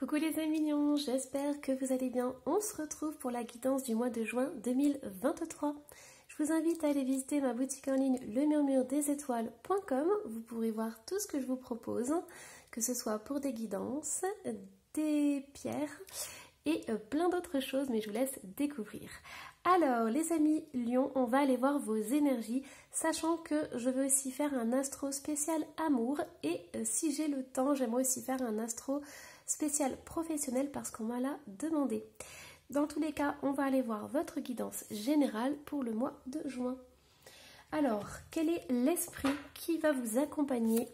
Coucou les amis mignons, j'espère que vous allez bien. On se retrouve pour la guidance du mois de juin 2023. Je vous invite à aller visiter ma boutique en ligne lemurmuredésétoiles.com. Vous pourrez voir tout ce que je vous propose, que ce soit pour des guidances, des pierres et euh, plein d'autres choses, mais je vous laisse découvrir. Alors les amis Lion, on va aller voir vos énergies, sachant que je veux aussi faire un astro spécial amour et euh, si j'ai le temps, j'aimerais aussi faire un astro spécial professionnel parce qu'on m'a l'a demandé. Dans tous les cas, on va aller voir votre guidance générale pour le mois de juin. Alors, quel est l'esprit qui va vous accompagner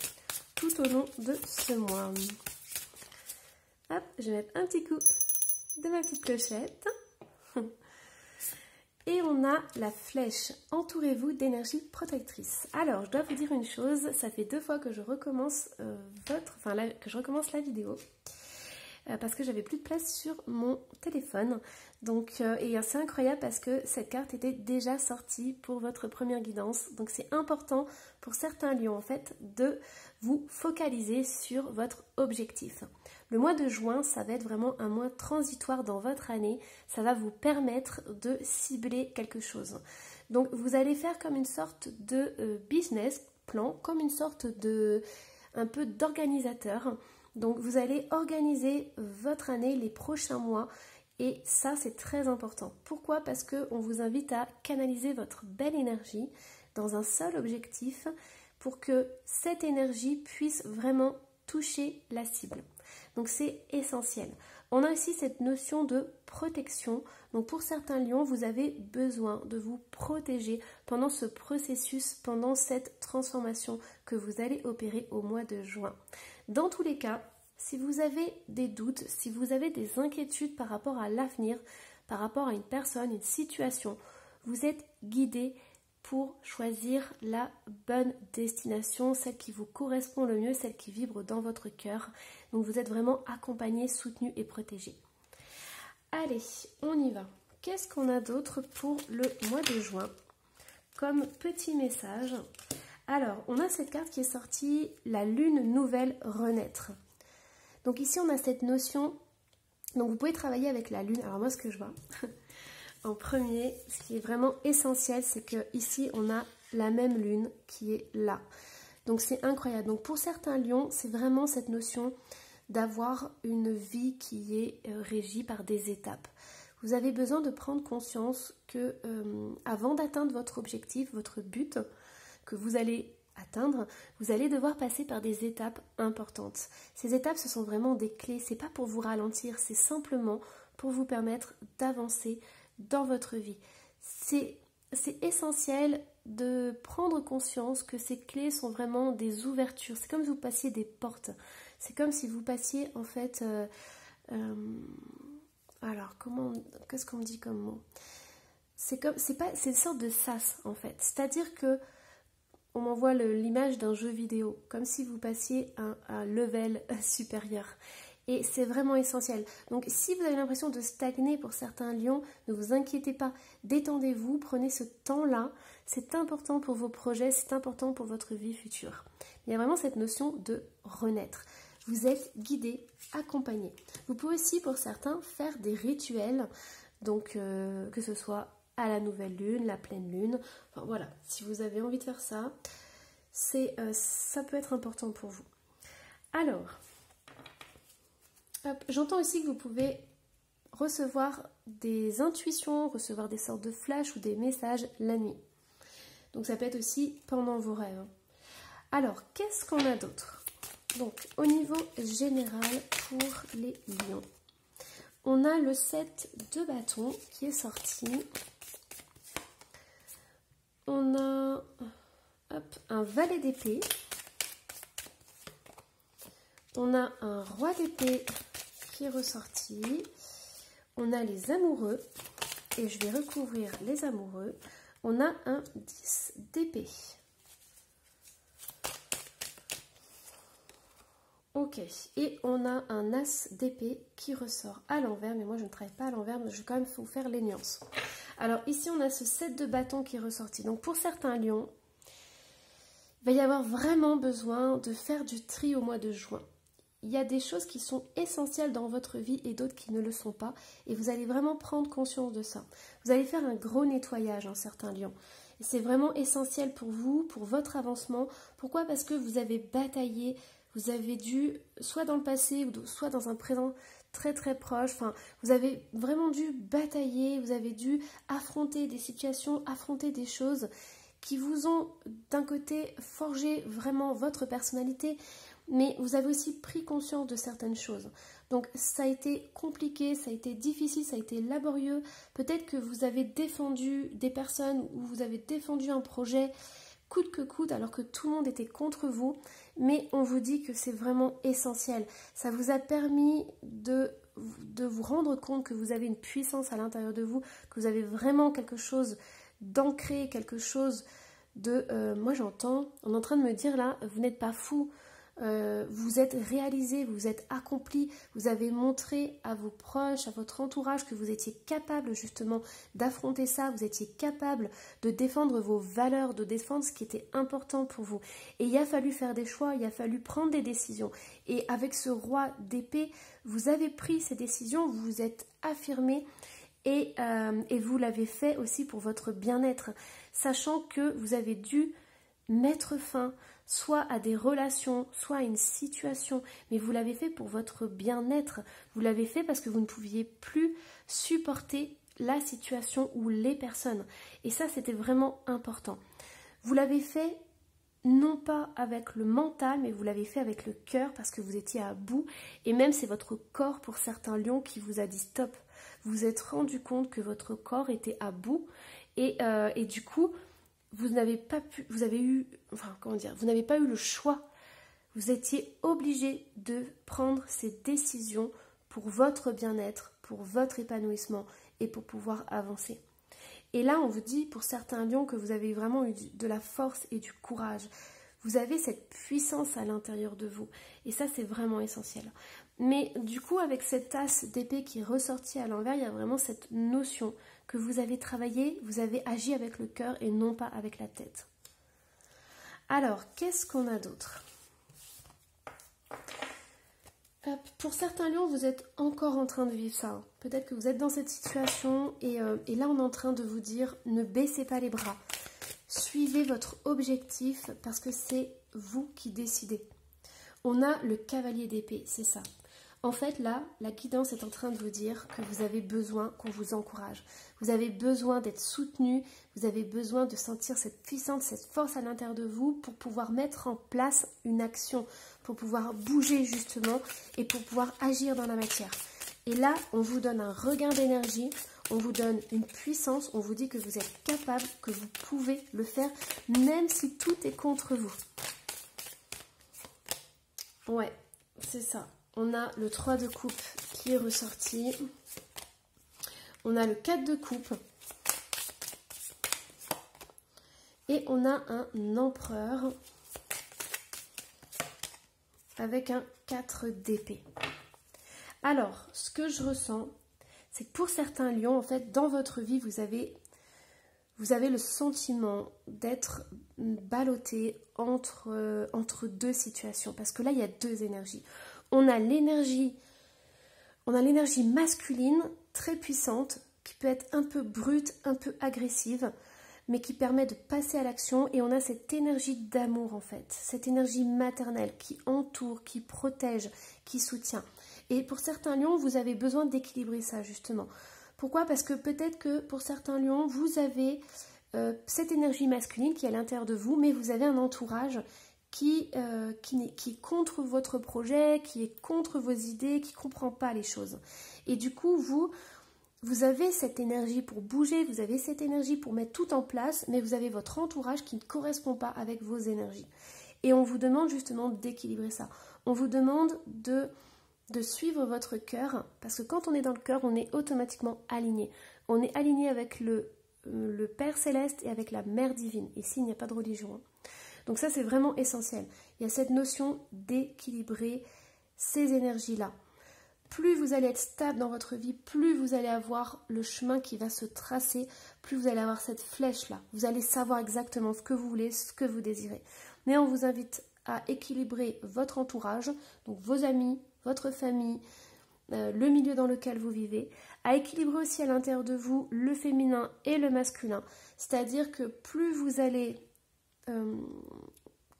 tout au long de ce mois? Hop, je vais mettre un petit coup de ma petite clochette. Et on a la flèche. Entourez-vous d'énergie protectrice. Alors, je dois vous dire une chose, ça fait deux fois que je recommence euh, votre, enfin que je recommence la vidéo. Euh, parce que j'avais plus de place sur mon téléphone. Donc, euh, et c'est incroyable parce que cette carte était déjà sortie pour votre première guidance. Donc c'est important pour certains lions en fait de vous focaliser sur votre objectif. Le mois de juin, ça va être vraiment un mois transitoire dans votre année. Ça va vous permettre de cibler quelque chose. Donc vous allez faire comme une sorte de euh, business plan, comme une sorte de un peu d'organisateur donc vous allez organiser votre année, les prochains mois. Et ça, c'est très important. Pourquoi? Parce qu'on vous invite à canaliser votre belle énergie dans un seul objectif pour que cette énergie puisse vraiment toucher la cible. Donc c'est essentiel. On a aussi cette notion de protection. Donc pour certains lions, vous avez besoin de vous protéger pendant ce processus, pendant cette transformation que vous allez opérer au mois de juin. Dans tous les cas, si vous avez des doutes, si vous avez des inquiétudes par rapport à l'avenir, par rapport à une personne, une situation, vous êtes guidé pour choisir la bonne destination, celle qui vous correspond le mieux, celle qui vibre dans votre cœur. Donc vous êtes vraiment accompagné, soutenu et protégé. Allez, on y va. Qu'est-ce qu'on a d'autre pour le mois de juin? Comme petit message Alors, on a cette carte qui est sortie, la lune nouvelle renaître. Donc ici, on a cette notion. Donc vous pouvez travailler avec la lune. Alors moi, ce que je vois en premier, ce qui est vraiment essentiel, c'est que ici, on a la même lune qui est là. Donc c'est incroyable. Donc pour certains lions, c'est vraiment cette notion d'avoir une vie qui est euh, régie par des étapes. Vous avez besoin de prendre conscience que euh, avant d'atteindre votre objectif, votre but, que vous allez atteindre, vous allez devoir passer par des étapes importantes. Ces étapes, ce sont vraiment des clés. C'est pas pour vous ralentir, c'est simplement pour vous permettre d'avancer dans votre vie. C'est essentiel de prendre conscience que ces clés sont vraiment des ouvertures. C'est comme si vous passiez des portes. C'est comme si vous passiez en fait. Euh, euh, alors comment qu'est-ce qu'on dit comme mot? C'est comme c'est c'est une sorte de sas en fait. C'est-à-dire que on m'envoie l'image d'un jeu vidéo, comme si vous passiez un, un level supérieur. Et c'est vraiment essentiel. Donc si vous avez l'impression de stagner pour certains lions, ne vous inquiétez pas. Détendez-vous, prenez ce temps-là. C'est important pour vos projets, c'est important pour votre vie future. Il y a vraiment cette notion de renaître. Vous êtes guidé, accompagné. Vous pouvez aussi pour certains faire des rituels, donc euh, que ce soit à la nouvelle lune, la pleine lune. Voilà, si vous avez envie de faire ça, euh, ça peut être important pour vous. Alors, j'entends aussi que vous pouvez recevoir des intuitions, recevoir des sortes de flashs ou des messages la nuit. Donc ça peut être aussi pendant vos rêves. Alors, qu'est-ce qu'on a d'autre? Donc, au niveau général pour les lions, on a le set de bâtons qui est sorti on a un valet d'épée. On a un roi d'épée qui est ressorti. On a les amoureux. Et je vais recouvrir les amoureux. On a un 10 d'épée. Ok, et on a un as d'épée qui ressort à l'envers, mais moi je ne travaille pas à l'envers, mais je vais quand même vous faire les nuances. Alors ici, on a ce set de bâtons qui est ressorti. Donc pour certains lions, il va y avoir vraiment besoin de faire du tri au mois de juin. il y a des choses qui sont essentielles dans votre vie et d'autres qui ne le sont pas. Et vous allez vraiment prendre conscience de ça. Vous allez faire un gros nettoyage en certains lions. C'est vraiment essentiel pour vous, pour votre avancement. Pourquoi? Parce que vous avez bataillé, vous avez dû, soit dans le passé, soit dans un présent très très proche, enfin, vous avez vraiment dû batailler, vous avez dû affronter des situations, affronter des choses qui vous ont d'un côté forgé vraiment votre personnalité, mais vous avez aussi pris conscience de certaines choses. Donc ça a été compliqué, ça a été difficile, ça a été laborieux. Peut-être que vous avez défendu des personnes ou vous avez défendu un projet coûte que coûte alors que tout le monde était contre vous. Mais on vous dit que c'est vraiment essentiel. Ça vous a permis de, de vous rendre compte que vous avez une puissance à l'intérieur de vous, que vous avez vraiment quelque chose d'ancré, quelque chose de... Euh, moi j'entends, on est en train de me dire là, vous n'êtes pas fou, euh, vous êtes réalisé, vous êtes accompli, vous avez montré à vos proches, à votre entourage que vous étiez capable justement d'affronter ça, vous étiez capable de défendre vos valeurs, de défendre ce qui était important pour vous. Et il a fallu faire des choix, il a fallu prendre des décisions. Et avec ce roi d'épée, vous avez pris ces décisions, vous vous êtes affirmé et, euh, et vous l'avez fait aussi pour votre bien-être, sachant que vous avez dû mettre fin soit à des relations, soit à une situation, mais vous l'avez fait pour votre bien-être, vous l'avez fait parce que vous ne pouviez plus supporter la situation ou les personnes. Et ça, c'était vraiment important. Vous l'avez fait non pas avec le mental, mais vous l'avez fait avec le cœur parce que vous étiez à bout. Et même c'est votre corps pour certains lions qui vous a dit stop. Vous vous êtes rendu compte que votre corps était à bout. Et, euh, et du coup, vous n'avez pas pu, vous avez eu, enfin comment dire, vous n'avez pas eu le choix. Vous étiez obligé de prendre ces décisions pour votre bien-être, pour votre épanouissement et pour pouvoir avancer. Et là, on vous dit pour certains lions que vous avez vraiment eu de la force et du courage. Vous avez cette puissance à l'intérieur de vous. Et ça, c'est vraiment essentiel. Mais du coup, avec cette tasse d'épée qui est ressortie à l'envers, il y a vraiment cette notion que vous avez travaillé, vous avez agi avec le cœur et non pas avec la tête. Alors, qu'est-ce qu'on a d'autre? Pour certains lions, vous êtes encore en train de vivre ça. Peut-être que vous êtes dans cette situation et, euh, et là, on est en train de vous dire ne baissez pas les bras. Suivez votre objectif parce que c'est vous qui décidez. On a le cavalier d'épée, c'est ça. En fait, là, la guidance est en train de vous dire que vous avez besoin qu'on vous encourage. Vous avez besoin d'être soutenu, vous avez besoin de sentir cette puissance, cette force à l'intérieur de vous pour pouvoir mettre en place une action, pour pouvoir bouger justement et pour pouvoir agir dans la matière. Et là, on vous donne un regain d'énergie, on vous donne une puissance, on vous dit que vous êtes capable, que vous pouvez le faire, même si tout est contre vous. Ouais, c'est ça on a le 3 de coupe qui est ressorti. On a le 4 de coupe. Et on a un empereur avec un 4 d'épée. Alors, ce que je ressens, c'est que pour certains lions, en fait, dans votre vie, vous avez, le sentiment d'être ballotté euh, entre deux situations. Parce que là, il y a deux énergies on a l'énergie, masculine très puissante qui peut être un peu brute, un peu agressive, mais qui permet de passer à l'action et on a cette énergie d'amour en fait, cette énergie maternelle qui entoure, qui protège, qui soutient. Et pour certains lions, vous avez besoin d'équilibrer ça justement. Pourquoi? Parce que peut-être que pour certains lions, vous avez euh, cette énergie masculine qui est à l'intérieur de vous, mais vous avez un entourage qui, euh, qui, est contre votre projet, qui est contre vos idées, qui ne comprend pas les choses. Et du coup, vous, vous avez cette énergie pour bouger, vous avez cette énergie pour mettre tout en place, mais vous avez votre entourage qui ne correspond pas avec vos énergies. Et on vous demande justement d'équilibrer ça. On vous demande de, suivre votre cœur, parce que quand on est dans le cœur, on est automatiquement aligné. On est aligné avec le, le Père céleste et avec la Mère divine. Ici, il n'y a pas de religion. Hein. Donc ça, c'est vraiment essentiel. Il y a cette notion d'équilibrer ces énergies-là. Plus vous allez être stable dans votre vie, plus vous allez avoir le chemin qui va se tracer, plus vous allez avoir cette flèche-là. Vous allez savoir exactement ce que vous voulez, ce que vous désirez. Mais on vous invite à équilibrer votre entourage, donc vos amis, votre famille, euh, le milieu dans lequel vous vivez, à équilibrer aussi à l'intérieur de vous le féminin et le masculin. C'est-à-dire que plus vous allez euh,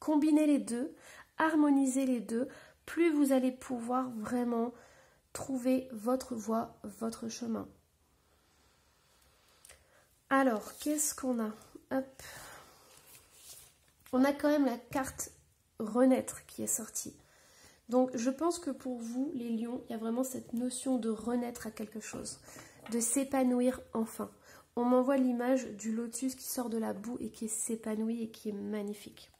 combiner les deux, harmoniser les deux, plus vous allez pouvoir vraiment trouver votre voie, votre chemin. Alors, qu'est-ce qu'on a? On a quand même la carte renaître qui est sortie. Donc, je pense que pour vous, les lions, il y a vraiment cette notion de renaître à quelque chose, de s'épanouir enfin. On m'envoie l'image du lotus qui sort de la boue et qui s'épanouit et qui est magnifique.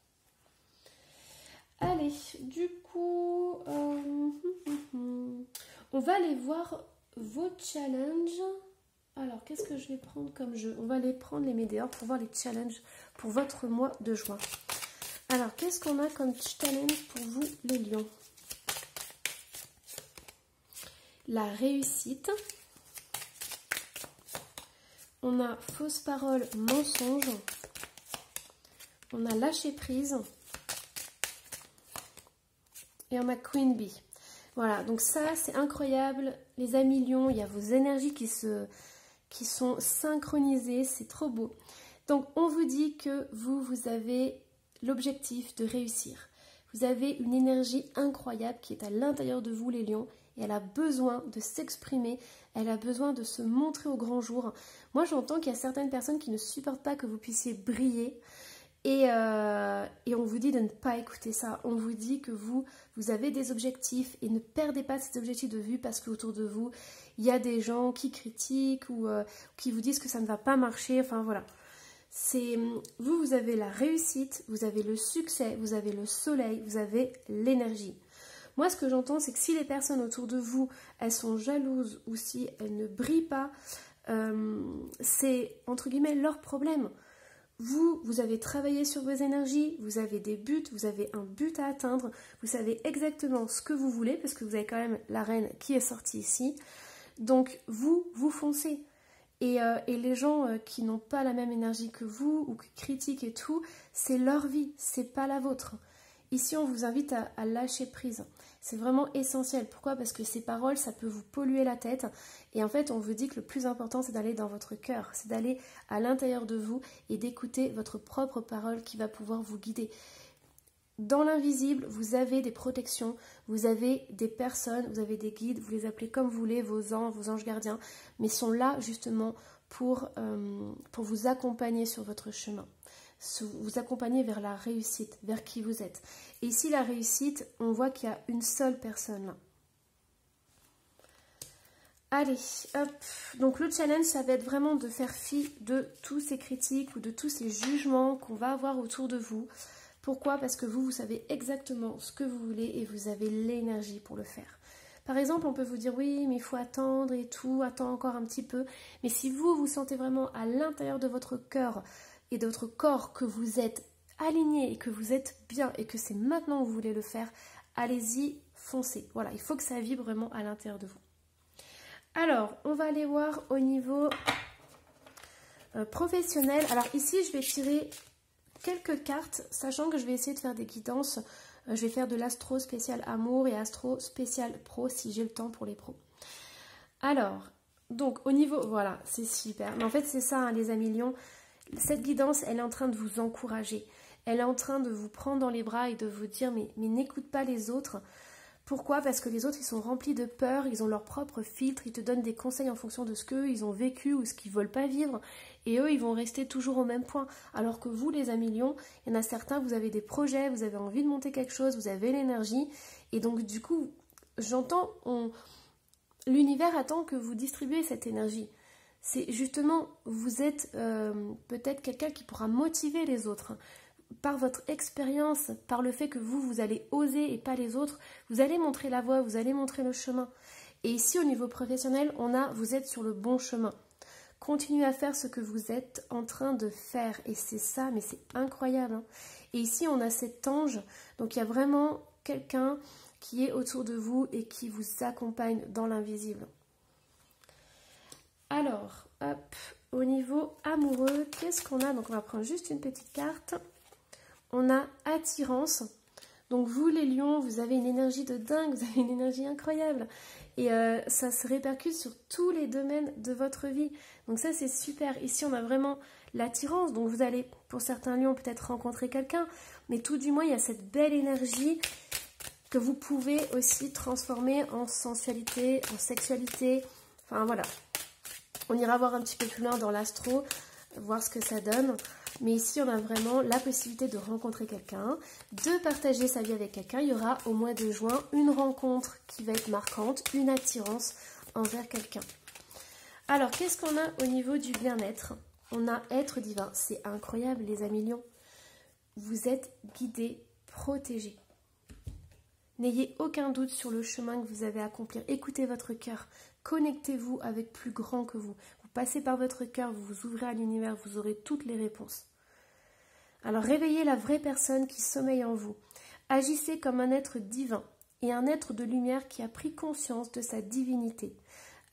Allez, du coup, euh, on va aller voir vos challenges. Alors, qu'est-ce que je vais prendre comme jeu? On va aller prendre les médias pour voir les challenges pour votre mois de juin. Alors, qu'est-ce qu'on a comme challenge pour vous, les lions? La réussite. On a fausse parole, mensonge. On a lâché prise et on a Queen Bee. Voilà, donc ça c'est incroyable. Les amis lions, il y a vos énergies qui, se, qui sont synchronisées, c'est trop beau. Donc on vous dit que vous, vous avez l'objectif de réussir. Vous avez une énergie incroyable qui est à l'intérieur de vous les lions et elle a besoin de s'exprimer, elle a besoin de se montrer au grand jour. Moi j'entends qu'il y a certaines personnes qui ne supportent pas que vous puissiez briller. Euh, et, on vous dit de ne pas écouter ça. On vous dit que vous, vous avez des objectifs et ne perdez pas ces objectifs de vue parce qu'autour de vous, il y a des gens qui critiquent ou euh, qui vous disent que ça ne va pas marcher. Enfin voilà. C'est vous, vous avez la réussite, vous avez le succès, vous avez le soleil, vous avez l'énergie. Moi, ce que j'entends, c'est que si les personnes autour de vous, elles sont jalouses ou si elles ne brillent pas, euh, c'est entre guillemets leur problème. Vous, vous avez travaillé sur vos énergies, vous avez des buts, vous avez un but à atteindre, vous savez exactement ce que vous voulez, parce que vous avez quand même la reine qui est sortie ici. Donc vous, vous foncez. Et, euh, les gens euh, qui n'ont pas la même énergie que vous, ou qui critiquent et tout, c'est leur vie, c'est pas la vôtre. Ici, on vous invite à lâcher prise. C'est vraiment essentiel. Pourquoi? Parce que ces paroles, ça peut vous polluer la tête. Et en fait, on vous dit que le plus important, c'est d'aller dans votre cœur, c'est d'aller à l'intérieur de vous et d'écouter votre propre parole qui va pouvoir vous guider. Dans l'invisible, vous avez des protections, vous avez des personnes, vous avez des guides, vous les appelez comme vous voulez, vos anges, vos anges gardiens, mais sont là justement euh, pour vous accompagner sur votre chemin vous accompagner vers la réussite, vers qui vous êtes. Et ici, la réussite, on voit qu'il y a une seule personne là. Allez, hop. Donc le challenge, ça va être vraiment de faire fi de tous ces critiques ou de tous ces jugements qu'on va avoir autour de vous. Pourquoi? Parce que vous, vous savez exactement ce que vous voulez et vous avez l'énergie pour le faire. Par exemple, on peut vous dire oui, mais il faut attendre et tout, attends encore un petit peu. Mais si vous, vous sentez vraiment à l'intérieur de votre cœur et de votre corps que vous êtes aligné et que vous êtes bien et que c'est maintenant que vous voulez le faire, allez-y, foncez. Voilà, il faut que ça vibre vraiment à l'intérieur de vous. Alors, on va aller voir au niveau euh, professionnel. Alors ici, je vais tirer quelques cartes, sachant que je vais essayer de faire des guidances. Euh, je vais faire de l'astro spécial amour et astro spécial pro si j'ai le temps pour les pros. Alors, donc au niveau, voilà, c'est super. Mais en fait, c'est ça, hein, les amis lions cette guidance, elle est en train de vous encourager. Elle est en train de vous prendre dans les bras et de vous dire mais, n'écoute pas les autres. Pourquoi? Parce que les autres, ils sont remplis de peur, ils ont leur propre filtre, ils te donnent des conseils en fonction de ce qu'eux, ils ont vécu ou ce qu'ils veulent pas vivre. Et eux, ils vont rester toujours au même point. Alors que vous, les amis lions, il y en a certains, vous avez des projets, vous avez envie de monter quelque chose, vous avez l'énergie. Et donc, du coup, j'entends, l'univers attend que vous distribuez cette énergie c'est justement, vous êtes euh, peut-être quelqu'un qui pourra motiver les autres. Par votre expérience, par le fait que vous, vous allez oser et pas les autres, vous allez montrer la voie, vous allez montrer le chemin. Et ici, au niveau professionnel, on a, vous êtes sur le bon chemin. Continuez à faire ce que vous êtes en train de faire. Et c'est ça, mais c'est incroyable. Hein. et ici, on a cet ange. Donc, il y a vraiment quelqu'un qui est autour de vous et qui vous accompagne dans l'invisible. Alors, hop, au niveau amoureux, qu'est-ce qu'on a Donc on va prendre juste une petite carte. On a attirance. Donc vous les lions, vous avez une énergie de dingue, vous avez une énergie incroyable. Et euh, ça se répercute sur tous les domaines de votre vie. Donc ça c'est super. Ici on a vraiment l'attirance. Donc vous allez, pour certains lions, peut-être rencontrer quelqu'un. Mais tout du moins, il y a cette belle énergie que vous pouvez aussi transformer en sensualité, en sexualité. Enfin voilà. On ira voir un petit peu plus loin dans l'astro, voir ce que ça donne. Mais ici, on a vraiment la possibilité de rencontrer quelqu'un, de partager sa vie avec quelqu'un. Il y aura au mois de juin une rencontre qui va être marquante, une attirance envers quelqu'un. Alors, qu'est-ce qu'on a au niveau du bien-être? On a être divin. C'est incroyable, les amis. Vous êtes guidés, protégés. N'ayez aucun doute sur le chemin que vous avez à accomplir. Écoutez votre cœur. Connectez-vous avec plus grand que vous. Vous passez par votre cœur, vous vous ouvrez à l'univers, vous aurez toutes les réponses. Alors réveillez la vraie personne qui sommeille en vous. Agissez comme un être divin et un être de lumière qui a pris conscience de sa divinité.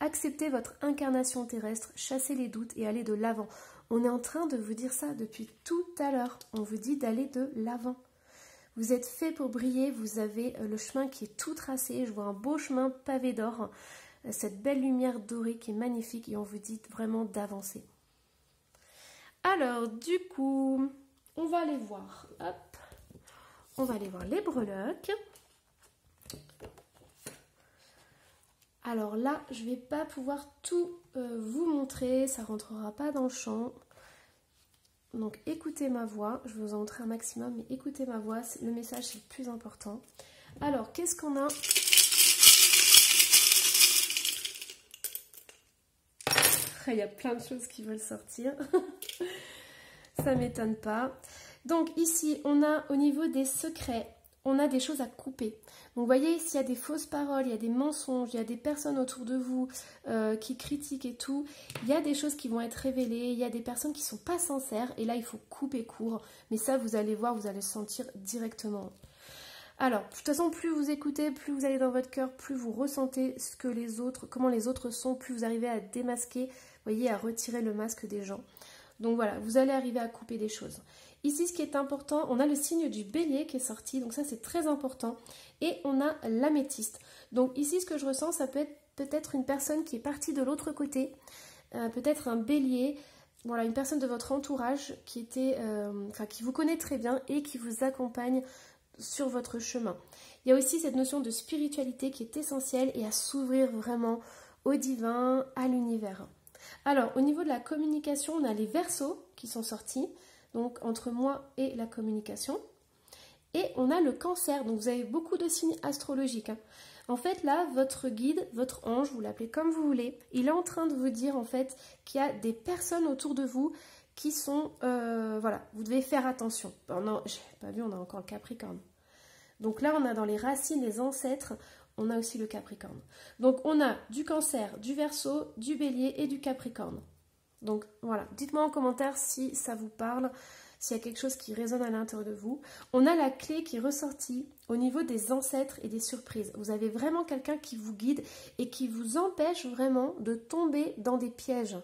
Acceptez votre incarnation terrestre, chassez les doutes et allez de l'avant. On est en train de vous dire ça depuis tout à l'heure. On vous dit d'aller de l'avant. Vous êtes fait pour briller, vous avez euh, le chemin qui est tout tracé. Je vois un beau chemin pavé d'or, cette belle lumière dorée qui est magnifique et on vous dit vraiment d'avancer. Alors, du coup, on va aller voir. Hop. On va aller voir les breloques. Alors là, je ne vais pas pouvoir tout euh, vous montrer, ça rentrera pas dans le champ. Donc écoutez ma voix, je vais vous en montrer un maximum, mais écoutez ma voix, le message c'est le plus important. Alors, qu'est-ce qu'on a? Il y a plein de choses qui veulent sortir. Ça m'étonne pas. Donc ici, on a au niveau des secrets, on a des choses à couper. Donc vous voyez, s'il y a des fausses paroles, il y a des mensonges, il y a des personnes autour de vous euh, qui critiquent et tout, il y a des choses qui vont être révélées, il y a des personnes qui ne sont pas sincères, et là il faut couper court. Mais ça, vous allez voir, vous allez le sentir directement. Alors, de toute façon, plus vous écoutez, plus vous allez dans votre cœur, plus vous ressentez ce que les autres, comment les autres sont, plus vous arrivez à démasquer, voyez, à retirer le masque des gens. Donc voilà, vous allez arriver à couper des choses. Ici, ce qui est important, on a le signe du bélier qui est sorti, donc ça c'est très important. Et on a l'améthyste. Donc ici, ce que je ressens, ça peut être peut-être une personne qui est partie de l'autre côté, euh, peut-être un bélier, voilà, une personne de votre entourage qui était, euh, enfin, qui vous connaît très bien et qui vous accompagne sur votre chemin. Il y a aussi cette notion de spiritualité qui est essentielle et à s'ouvrir vraiment au divin, à l'univers. Alors, au niveau de la communication, on a les versos qui sont sortis donc entre moi et la communication. Et on a le cancer, donc vous avez beaucoup de signes astrologiques. Hein. En fait, là, votre guide, votre ange, vous l'appelez comme vous voulez, il est en train de vous dire en fait qu'il y a des personnes autour de vous qui sont, euh, voilà, vous devez faire attention. Non, j'ai pas vu, on a encore le Capricorne. Donc là, on a dans les racines, les ancêtres, on a aussi le Capricorne. Donc on a du Cancer, du Verseau, du Bélier et du Capricorne. Donc voilà, dites-moi en commentaire si ça vous parle, s'il y a quelque chose qui résonne à l'intérieur de vous. On a la clé qui est ressortie au niveau des ancêtres et des surprises. Vous avez vraiment quelqu'un qui vous guide et qui vous empêche vraiment de tomber dans des pièges.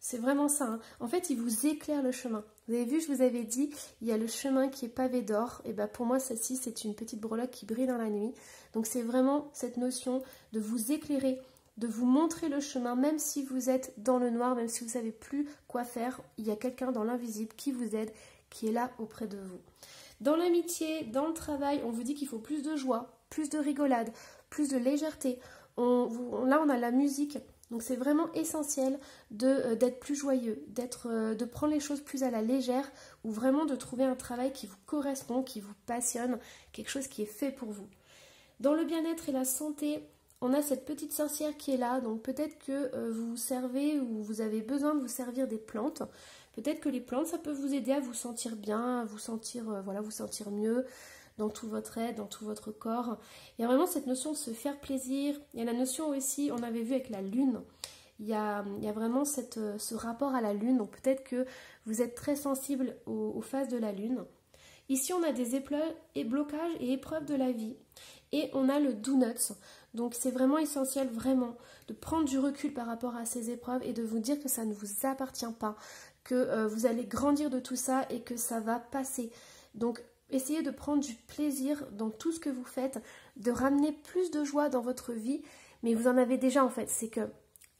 C'est vraiment ça. Hein. En fait, il vous éclaire le chemin. Vous avez vu, je vous avais dit, il y a le chemin qui est pavé d'or. Et bien pour moi, celle-ci, c'est une petite breloque qui brille dans la nuit. Donc c'est vraiment cette notion de vous éclairer de vous montrer le chemin, même si vous êtes dans le noir, même si vous ne savez plus quoi faire, il y a quelqu'un dans l'invisible qui vous aide, qui est là auprès de vous. Dans l'amitié, dans le travail, on vous dit qu'il faut plus de joie, plus de rigolade, plus de légèreté. Là, on a la musique. Donc c'est vraiment essentiel euh, d'être plus joyeux, euh, de prendre les choses plus à la légère ou vraiment de trouver un travail qui vous correspond, qui vous passionne, quelque chose qui est fait pour vous. Dans le bien-être et la santé, on a cette petite sorcière qui est là, donc peut-être que euh, vous servez ou vous avez besoin de vous servir des plantes. Peut-être que les plantes, ça peut vous aider à vous sentir bien, à vous sentir, euh, voilà, vous sentir mieux dans tout votre être, dans tout votre corps. Il y a vraiment cette notion de se faire plaisir. Il y a la notion aussi, on avait vu avec la lune, il y a, vraiment euh, ce rapport à la lune. Donc peut-être que vous êtes très sensible aux, phases de la lune. Ici, on a des blocages et épreuves de la vie. Et on a le do nuts. Donc c'est vraiment essentiel, vraiment, de prendre du recul par rapport à ces épreuves et de vous dire que ça ne vous appartient pas, que euh, vous allez grandir de tout ça et que ça va passer. Donc Essayez de prendre du plaisir dans tout ce que vous faites, de ramener plus de joie dans votre vie, mais vous en avez déjà en fait. C'est que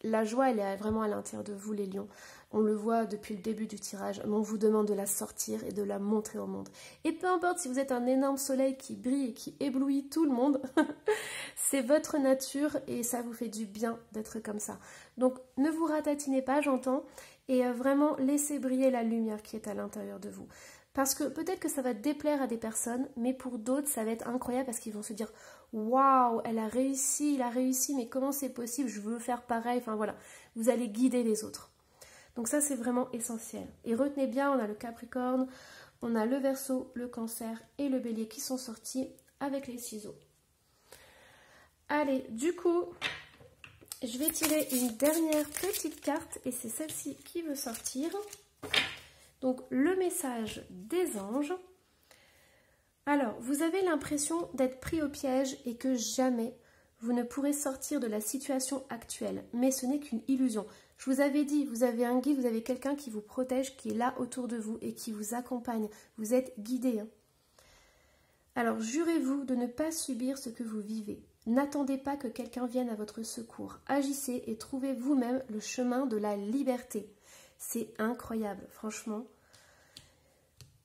la joie, elle est vraiment à l'intérieur de vous, les lions. On le voit depuis le début du tirage, mais on vous demande de la sortir et de la montrer au monde. Et peu importe si vous êtes un énorme soleil qui brille et qui éblouit tout le monde, c'est votre nature et ça vous fait du bien d'être comme ça. Donc ne vous ratatinez pas, j'entends, et euh, vraiment laissez briller la lumière qui est à l'intérieur de vous. Parce que peut-être que ça va déplaire à des personnes, mais pour d'autres, ça va être incroyable parce qu'ils vont se dire Waouh, elle a réussi, il a réussi, mais comment c'est possible? Je veux faire pareil. Enfin voilà, vous allez guider les autres. Donc ça, c'est vraiment essentiel. Et retenez bien, on a le Capricorne, on a le Verseau, le Cancer et le Bélier qui sont sortis avec les ciseaux. Allez, du coup, je vais tirer une dernière petite carte et c'est celle-ci qui veut sortir. Donc le message des anges. Alors, vous avez l'impression d'être pris au piège et que jamais vous ne pourrez sortir de la situation actuelle. Mais ce n'est qu'une illusion. Je vous avais dit, vous avez un guide, vous avez quelqu'un qui vous protège, qui est là autour de vous et qui vous accompagne. Vous êtes guidé. Hein. Alors, jurez-vous de ne pas subir ce que vous vivez. N'attendez pas que quelqu'un vienne à votre secours. Agissez et trouvez vous-même le chemin de la liberté. C'est incroyable, franchement.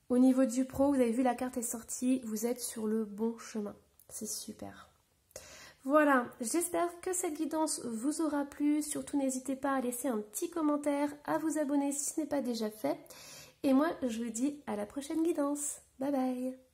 Au niveau du pro, vous avez vu la carte est sortie, vous êtes sur le bon chemin. C'est super. Voilà, j'espère que cette guidance vous aura plu. Surtout, n'hésitez pas à laisser un petit commentaire, à vous abonner si ce n'est pas déjà fait. Et moi, je vous dis à la prochaine guidance. Bye bye